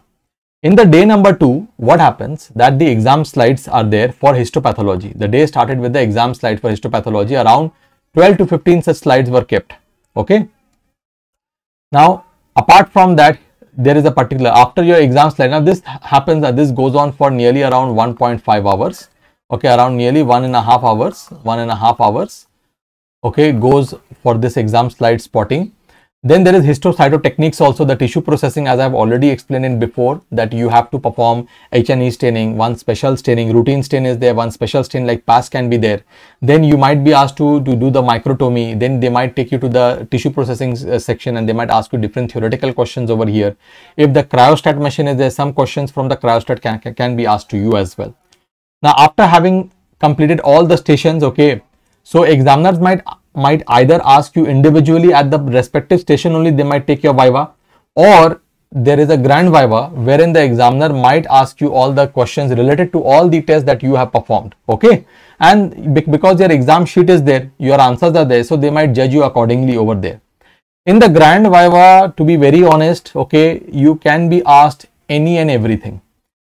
In the day number two, what happens that the exam slides are there for histopathology. The day started with the exam slide for histopathology. Around 12 to 15 such slides were kept. Okay. Now, apart from that, there is a particular after your exam slide now this happens that this goes on for nearly around 1.5 hours okay around nearly one and a half hours one and a half hours okay goes for this exam slide spotting then there is histocytotechniques also the tissue processing as I've already explained in before that you have to perform H&E staining, one special staining, routine stain is there, one special stain like PAS can be there. Then you might be asked to, to do the microtomy, then they might take you to the tissue processing uh, section and they might ask you different theoretical questions over here. If the cryostat machine is there, some questions from the cryostat can, can be asked to you as well. Now after having completed all the stations, okay, so examiners might might either ask you individually at the respective station only they might take your viva or there is a grand viva wherein the examiner might ask you all the questions related to all the tests that you have performed okay? And because your exam sheet is there your answers are there so they might judge you accordingly over there. In the grand viva to be very honest okay you can be asked any and everything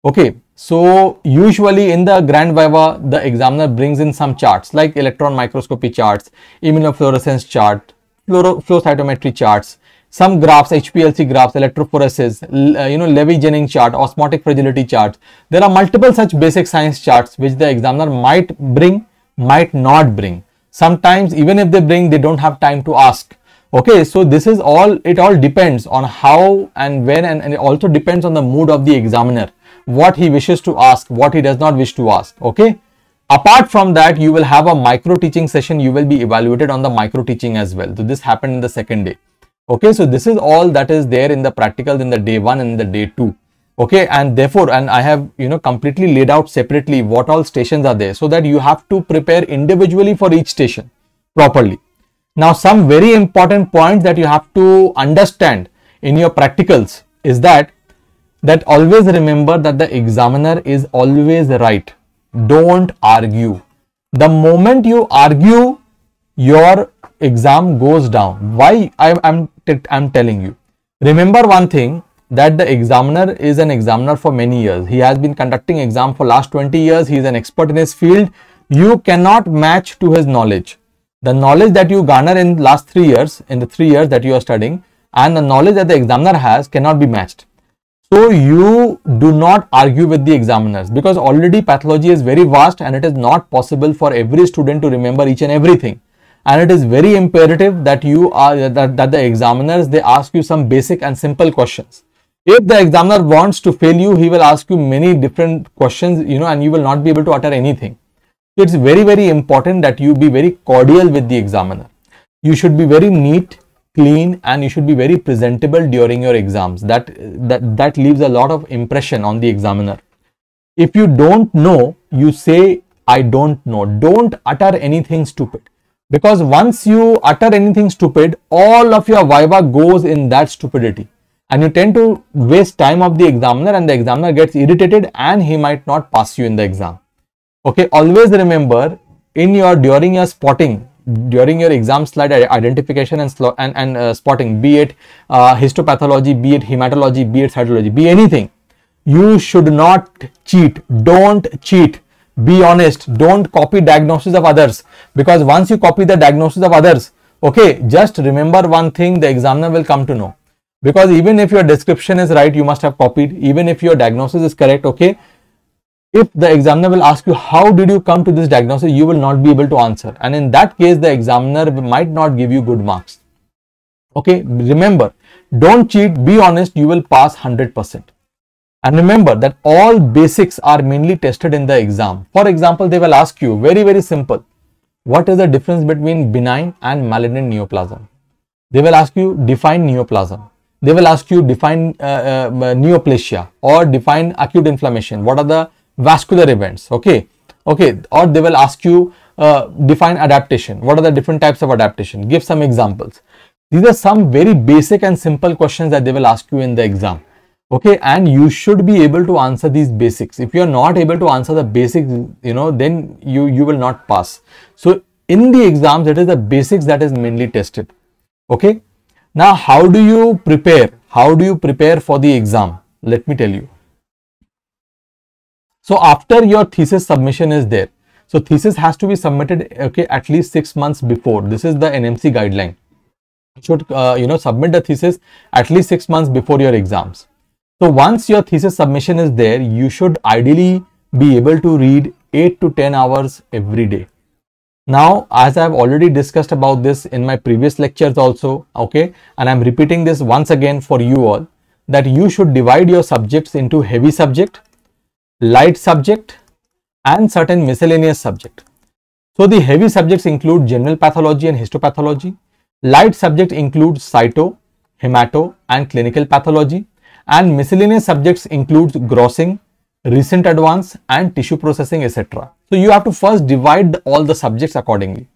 okay so usually in the grand viva, the examiner brings in some charts like electron microscopy charts, immunofluorescence chart, flow cytometry charts, some graphs, HPLC graphs, electrophoresis, uh, you know, Levey-Jennings chart, osmotic fragility chart. There are multiple such basic science charts which the examiner might bring, might not bring. Sometimes even if they bring, they don't have time to ask. Okay, so this is all, it all depends on how and when and, and it also depends on the mood of the examiner what he wishes to ask, what he does not wish to ask. Okay. Apart from that, you will have a micro teaching session. You will be evaluated on the micro teaching as well. So this happened in the second day. Okay. So this is all that is there in the practicals in the day one and the day two. Okay. And therefore, and I have, you know, completely laid out separately what all stations are there so that you have to prepare individually for each station properly. Now, some very important points that you have to understand in your practicals is that that always remember that the examiner is always right. Don't argue. The moment you argue, your exam goes down. Why I, am I'm telling you. Remember one thing that the examiner is an examiner for many years. He has been conducting exam for last 20 years. He is an expert in his field. You cannot match to his knowledge. The knowledge that you garner in last three years, in the three years that you are studying and the knowledge that the examiner has cannot be matched. So you do not argue with the examiners because already pathology is very vast and it is not possible for every student to remember each and everything. And it is very imperative that you are that, that the examiners they ask you some basic and simple questions. If the examiner wants to fail you, he will ask you many different questions, you know, and you will not be able to utter anything. It's very, very important that you be very cordial with the examiner. You should be very neat clean and you should be very presentable during your exams. That that that leaves a lot of impression on the examiner. If you don't know you say i don't know. Don't utter anything stupid. Because once you utter anything stupid all of your viva goes in that stupidity. And you tend to waste time of the examiner and the examiner gets irritated and he might not pass you in the exam. Okay always remember in your during your spotting during your exam slide identification and and, and uh, spotting be it uh, histopathology be it hematology be it cytology be anything you should not cheat. Don't cheat. Be honest. Don't copy diagnosis of others. Because once you copy the diagnosis of others okay just remember one thing the examiner will come to know. Because even if your description is right you must have copied. Even if your diagnosis is correct okay if the examiner will ask you how did you come to this diagnosis? you will not be able to answer. And in that case the examiner might not give you good marks. Okay? Remember don't cheat. Be honest. You will pass 100% and remember that all basics are mainly tested in the exam. For example they will ask you very very simple what is the difference between benign and malignant neoplasm? They will ask you define neoplasm. They will ask you define uh, uh, neoplasia or define acute inflammation. What are the vascular events okay? Okay or they will ask you uh, define adaptation. What are the different types of adaptation? Give some examples. These are some very basic and simple questions that they will ask you in the exam okay? And you should be able to answer these basics. If you are not able to answer the basics you know then you you will not pass. So in the exams it is the basics that is mainly tested okay? Now how do you prepare? How do you prepare for the exam? Let me tell you so after your thesis submission is there, so thesis has to be submitted okay at least six months before. This is the NMC guideline. You should uh, you know submit the thesis at least six months before your exams. So once your thesis submission is there, you should ideally be able to read 8 to 10 hours every day. Now, as I have already discussed about this in my previous lectures also, okay, and I'm repeating this once again for you all, that you should divide your subjects into heavy subject, light subject, and certain miscellaneous subject. So, the heavy subjects include general pathology and histopathology. Light subject includes cyto, hemato, and clinical pathology. And miscellaneous subjects includes grossing, recent advance, and tissue processing, etc. So you have to first divide all the subjects accordingly.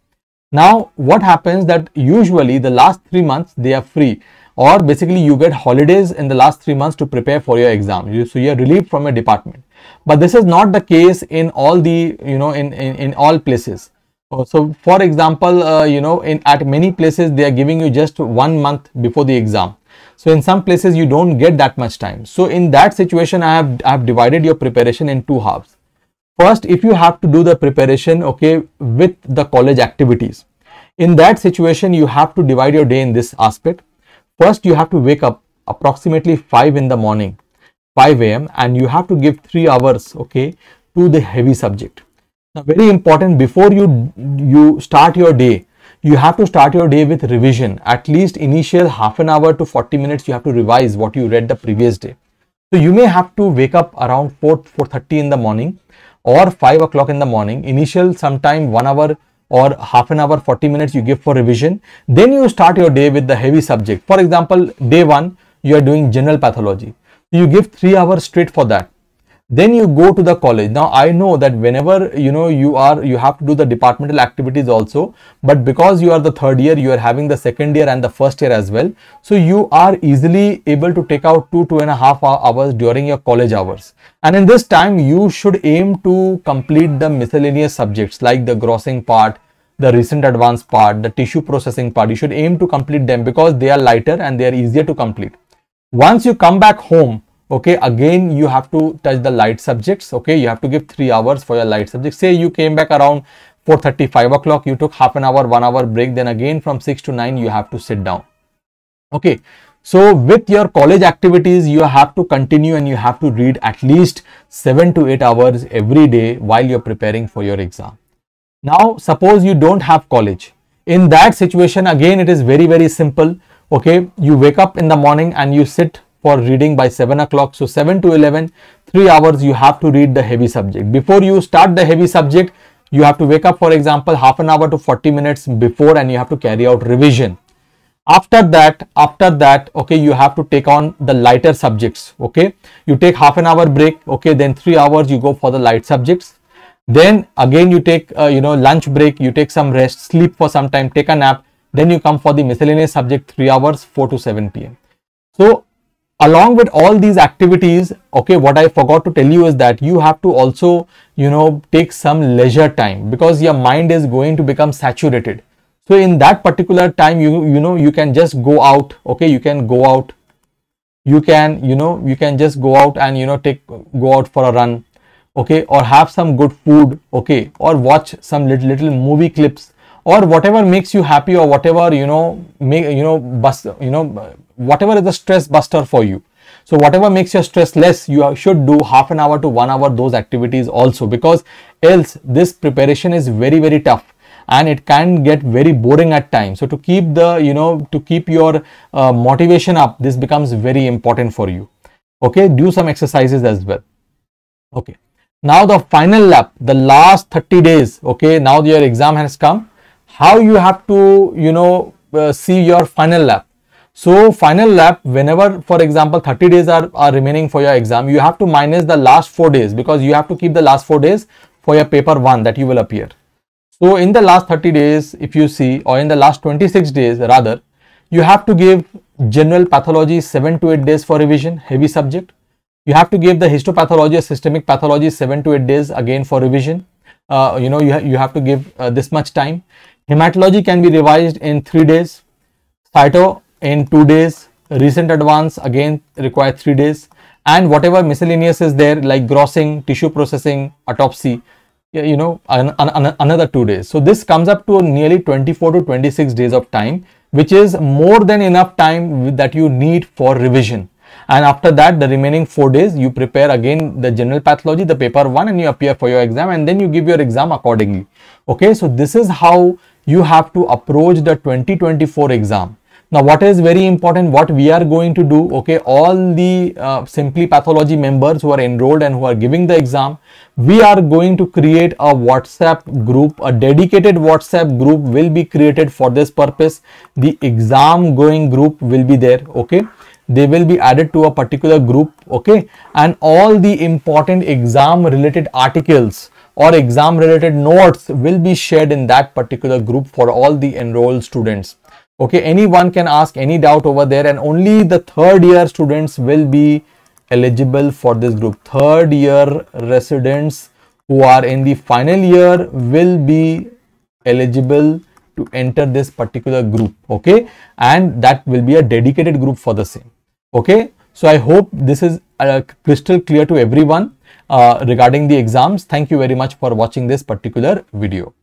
Now what happens that usually the last three months they are free or basically you get holidays in the last three months to prepare for your exam. You, so you are relieved from your department. But this is not the case in all the, you know, in, in, in all places. So for example, uh, you know, in at many places they are giving you just one month before the exam. So in some places you don't get that much time. So in that situation, I have, I have divided your preparation in two halves. First, if you have to do the preparation, okay, with the college activities, in that situation, you have to divide your day in this aspect. First, you have to wake up approximately 5 in the morning, 5 a.m. and you have to give 3 hours, okay, to the heavy subject. Now, very important before you, you start your day, you have to start your day with revision. At least initial half an hour to 40 minutes, you have to revise what you read the previous day. So you may have to wake up around 4, 4.30 in the morning or 5 o'clock in the morning, initial sometime 1 hour or half an hour 40 minutes you give for revision then you start your day with the heavy subject. For example day 1 you are doing general pathology. You give 3 hours straight for that then you go to the college. Now i know that whenever you know you are you have to do the departmental activities also but because you are the third year you are having the second year and the first year as well. So you are easily able to take out two two and a half hours during your college hours. And in this time you should aim to complete the miscellaneous subjects like the grossing part the recent advanced part the tissue processing part. You should aim to complete them because they are lighter and they are easier to complete. Once you come back home okay again you have to touch the light subjects. Okay you have to give three hours for your light subjects say you came back around 4:35 o'clock you took half an hour one hour break then again from 6 to 9 you have to sit down. Okay so with your college activities you have to continue and you have to read at least 7 to 8 hours every day while you're preparing for your exam. Now suppose you don't have college. In that situation again it is very very simple. Okay you wake up in the morning and you sit for reading by 7 o'clock. So 7 to 11, 3 hours you have to read the heavy subject. Before you start the heavy subject, you have to wake up for example half an hour to 40 minutes before and you have to carry out revision. After that, after that, okay, you have to take on the lighter subjects, okay. You take half an hour break, okay, then 3 hours you go for the light subjects. Then again you take, uh, you know, lunch break, you take some rest, sleep for some time, take a nap. Then you come for the miscellaneous subject 3 hours, 4 to 7 p.m. So along with all these activities okay what i forgot to tell you is that you have to also you know take some leisure time because your mind is going to become saturated. So in that particular time you you know you can just go out okay you can go out. You can you know you can just go out and you know take go out for a run okay or have some good food okay or watch some little, little movie clips or whatever makes you happy or whatever you know make you know bust you know whatever is the stress buster for you. So whatever makes your stress less, you should do half an hour to one hour those activities also because else this preparation is very, very tough and it can get very boring at times. So to keep the, you know, to keep your uh, motivation up, this becomes very important for you. Okay, do some exercises as well. Okay. Now the final lap, the last 30 days, okay, now your exam has come. How you have to, you know, uh, see your final lap so final lap, whenever, for example, 30 days are, are remaining for your exam, you have to minus the last four days because you have to keep the last four days for your paper one that you will appear. So in the last 30 days, if you see, or in the last 26 days rather, you have to give general pathology 7 to 8 days for revision, heavy subject. You have to give the histopathology, or systemic pathology 7 to 8 days again for revision. Uh, you know, you, ha you have to give uh, this much time. Hematology can be revised in 3 days. Cyto in two days. Recent advance again require three days. And whatever miscellaneous is there like grossing tissue processing autopsy you know an, an, another two days. So this comes up to nearly 24 to 26 days of time which is more than enough time that you need for revision. And after that the remaining four days you prepare again the general pathology the paper one and you appear for your exam and then you give your exam accordingly. Okay so this is how you have to approach the 2024 exam now what is very important what we are going to do okay all the uh, simply pathology members who are enrolled and who are giving the exam we are going to create a whatsapp group. A dedicated whatsapp group will be created for this purpose. The exam going group will be there okay? They will be added to a particular group okay? And all the important exam related articles or exam related notes will be shared in that particular group for all the enrolled students okay anyone can ask any doubt over there and only the third year students will be eligible for this group. Third year residents who are in the final year will be eligible to enter this particular group okay? And that will be a dedicated group for the same okay? So i hope this is uh, crystal clear to everyone uh, regarding the exams. Thank you very much for watching this particular video